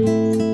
Música